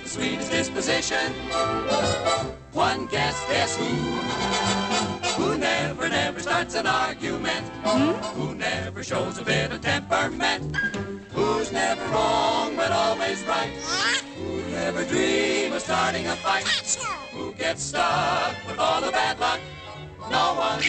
got the sweetest disposition. One guess, guess who? Who never, never starts an argument. Hmm? Who never shows a bit of temperament. Who's never wrong but always right. Who never dream of starting a fight. Who gets stuck with all the bad luck. No one